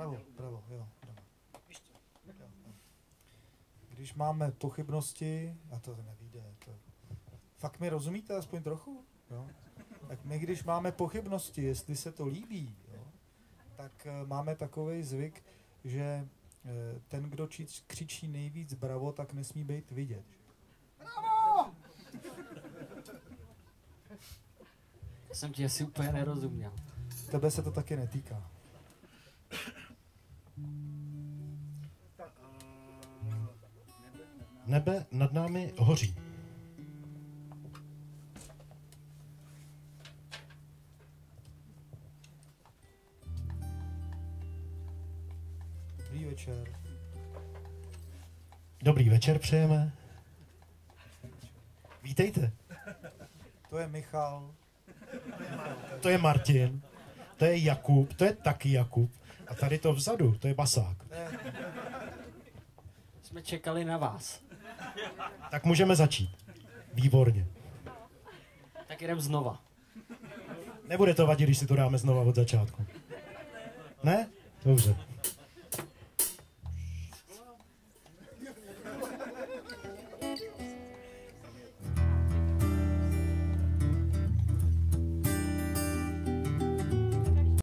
Pravo, pravo, jo. Pravo. Jo. Když máme pochybnosti, a to nevíde, to... Fakt mi rozumíte aspoň trochu? Jo? Tak my, když máme pochybnosti, jestli se to líbí, jo, tak eh, máme takový zvyk, že eh, ten, kdo či- křičí nejvíc bravo, tak nesmí být vidět. Já jsem ti asi úplně nerozuměl. Tebe se to taky netýká. Nebe nad námi hoří. Dobrý večer. Dobrý večer přejeme. Vítejte. To je Michal. To je Martin. To je Jakub. To je taky Jakub. A tady to vzadu, to je Basák. Jsme čekali na vás. Tak můžeme začít. Výborně. Tak jdem znova. Nebude to vadit, když si to dáme znova od začátku. Ne? Dobře.